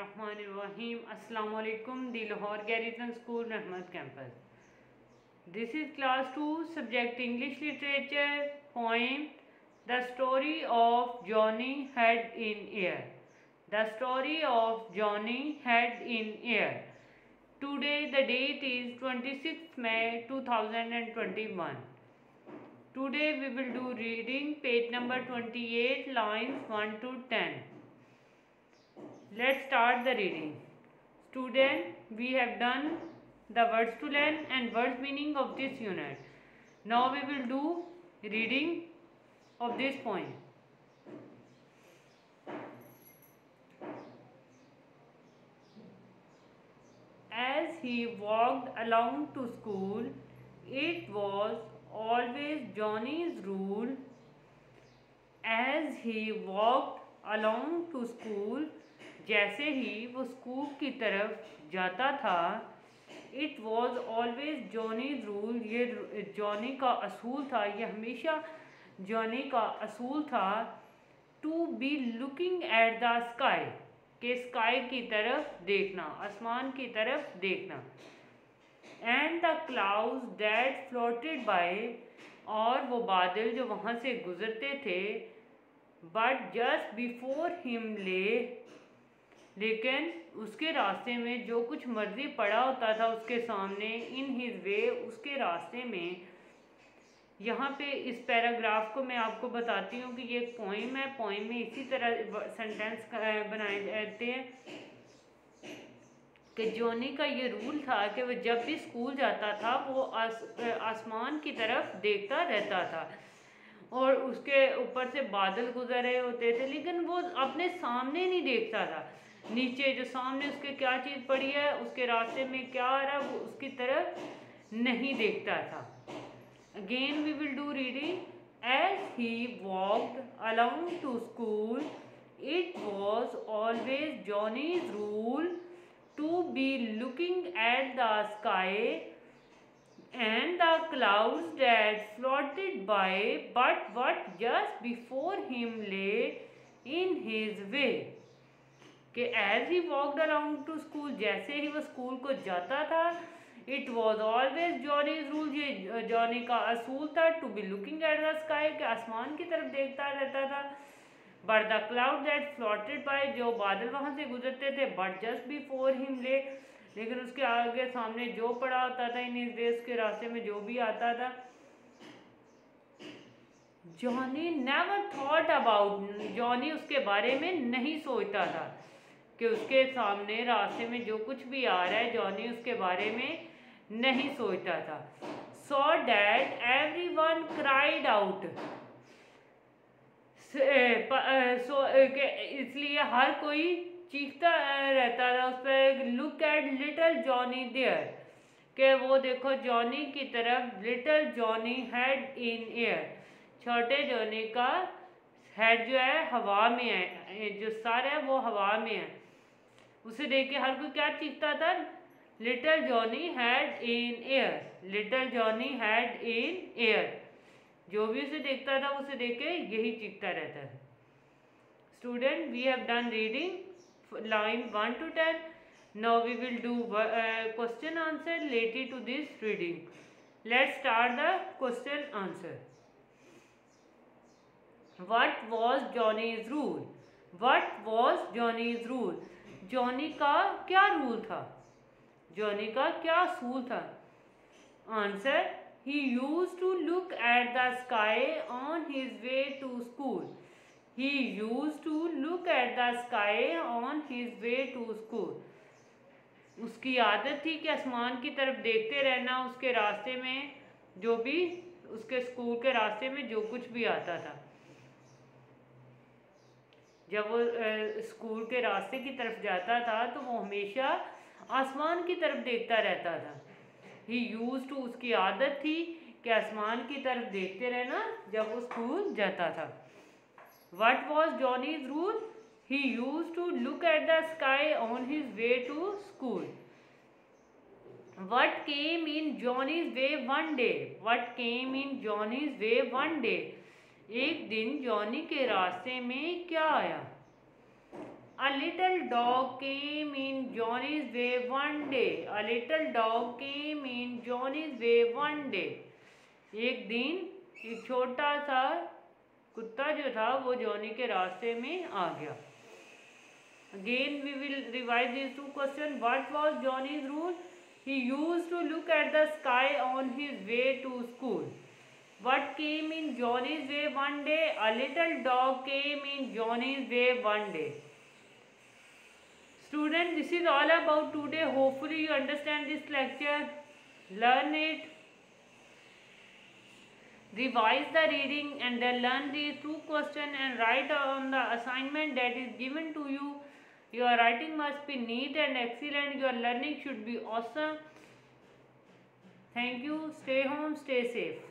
अस्सलाम the Lahore garrison school, Rahmat campus. This is class two subject English literature poem the story of Johnny head in air the story of Johnny head in air today the date is twenty six May and twenty today we will do reading page number twenty eight lines one two ten Let's start the reading. Student, we have done the words to learn and words meaning of this unit. Now we will do reading of this poem. As he walked along to school, it was always Johnny's rule. As he walked along to school, जैसे ही वो scoop की तरफ़ जाता था it was always Johnny rule ये Johnny का असूल था, ये हमेशा जॉनी का असूल था to be looking at the sky के स्काई की तरफ़ देखना, आसमान की तरफ़ देखना। And the clouds that floated by और वो बादल जो वहाँ से गुजरते थे बट जस्ट बिफोर हिम ले लेकिन उसके रास्ते में जो कुछ मर्ज़ी पड़ा होता था उसके सामने इन हिज वे उसके रास्ते में। यहाँ पे इस पैराग्राफ को मैं आपको बताती हूँ कि ये पोइम है। पोइम में इसी तरह सेंटेंस बनाए जाते हैं कि जोनी का ये रूल था कि वह जब भी स्कूल जाता था वो आस, आसमान की तरफ़ देखता रहता था और उसके ऊपर से बादल गुजर रहे होते थे लेकिन वो अपने सामने नहीं देखता था। नीचे जो सामने उसके क्या चीज़ पड़ी है, उसके रास्ते में क्या आ रहा है, वो उसकी तरफ़ नहीं देखता था। Again we will do reading as he walked along to school it was always Johnny's rule to be looking at the sky and the clouds that floated by, but what just before him lay in his way. कि as he walked around to school जैसे ही वो school को जाता था it was always Johnny's rule ये Johnny का असूल था to be looking at the sky के आसमान की तरफ़ देखता रहता था। But the cloud that floated by जो बादल वहाँ से गुजरते थे बट जस्ट बिफोर हिम ले लेकिन उसके आगे सामने जो पड़ा होता था, इन देश के रास्ते में जो भी आता था। Johnny never thought about Johnny उसके बारे में नहीं सोचता था। कि उसके सामने रास्ते में जो कुछ भी आ रहा है जॉनी उसके बारे में नहीं सोचता था। So that everyone cried out so इसलिए हर कोई चीखता रहता था उस पर। Look at little Johnny there के वो देखो जॉनी की तरफ़ little Johnny head in air छोटे जॉनी का हेड जो है, हवा में है। जो सर है, वो हवा में है। उसे देख के हर कोई क्या चीखता था? Little Johnny head in air little Johnny head in air जो भी उसे देखता था, उसे देख यही चीखता रहता है। Student we have done reading line one two ten now we will do question answer related to this reading let start the question answer what was Johnny's rule what was Johnny's rule Johnny का क्या rule था? Johnny का क्या असूल था? Answer he use to look at the sky on his way to school he use to look at the sky on his way to school उसकी आदत थी कि आसमान की तरफ़ देखते रहना उसके रास्ते में जो भी, उसके स्कूल के रास्ते में जो कुछ भी आता था। जब वो स्कूल के रास्ते की तरफ़ जाता था तो वो हमेशा आसमान की तरफ़ देखता रहता था। ही यूज़ टू उसकी आदत थी कि आसमान की तरफ़ देखते रहना जब वो स्कूल जाता था। What was Johnny's rule he use to look at the sky on his way to school what came in Johnny's way one day what came in Johnny's way one day एक दिन Johnny के रास्ते में क्या आया? A little dog came in Johnny's way one day a little dog came in Johnny's way one day एक दिन एक छोटा सा कुत्ता जो था वो जॉनी के रास्ते में आ गया। Again we will revise this to question what was Johnny's rule he use to look at the sky on his way to school Came in Johnny's way one day? A little dog came in Johnny's way one day. Student, this is all about today. Hopefully you understand this lecture. Learn it. Revise the reading and then learn the two questions and write on the assignment that is given to you. Your writing must be neat and excellent. Your learning should be awesome. Thank you. Stay home. Stay safe.